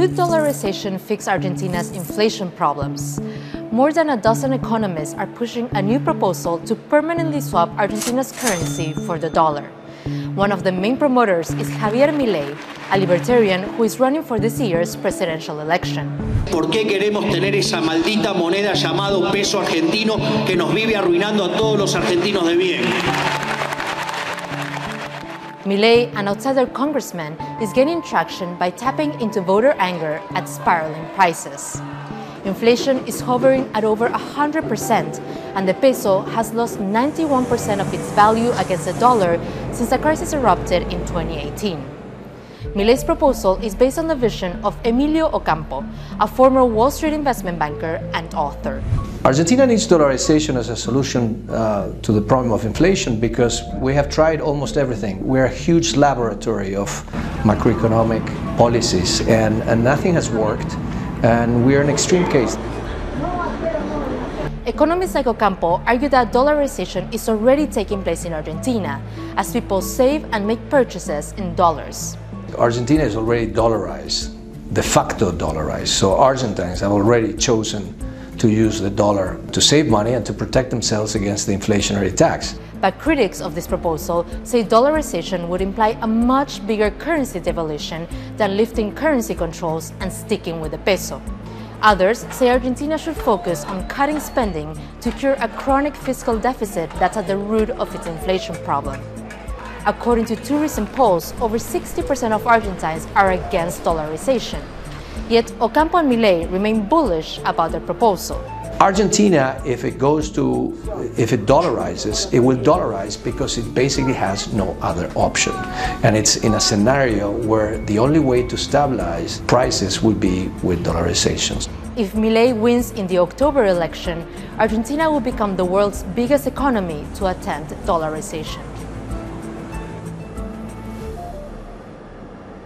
Could dollarization fix Argentina's inflation problems? More than a dozen economists are pushing a new proposal to permanently swap Argentina's currency for the dollar. One of the main promoters is Javier Milei, a libertarian who is running for this year's presidential election. ¿Por qué queremos tener esa maldita moneda llamado peso argentino que nos vive arruinando a todos los argentinos de bien? Milei, an outsider congressman, is gaining traction by tapping into voter anger at spiraling prices. Inflation is hovering at over 100%, and the peso has lost 91% of its value against the dollar since the crisis erupted in 2018. Milei's proposal is based on the vision of Emilio Ocampo, a former Wall Street investment banker and author. Argentina needs dollarization as a solution uh, to the problem of inflation because we have tried almost everything. We're a huge laboratory of macroeconomic policies and, and nothing has worked and we're an extreme case. Economists like Ocampo argue that dollarization is already taking place in Argentina as people save and make purchases in dollars. Argentina is already dollarized, de facto dollarized, so Argentines have already chosen to use the dollar to save money and to protect themselves against the inflationary tax. But critics of this proposal say dollarization would imply a much bigger currency devaluation than lifting currency controls and sticking with the peso. Others say Argentina should focus on cutting spending to cure a chronic fiscal deficit that's at the root of its inflation problem. According to two recent polls, over 60% of Argentines are against dollarization. Yet Ocampo and Milei remain bullish about their proposal. Argentina, if it goes to, if it dollarizes, it will dollarize because it basically has no other option. And it's in a scenario where the only way to stabilize prices would be with dollarizations. If Milei wins in the October election, Argentina will become the world's biggest economy to attempt dollarization.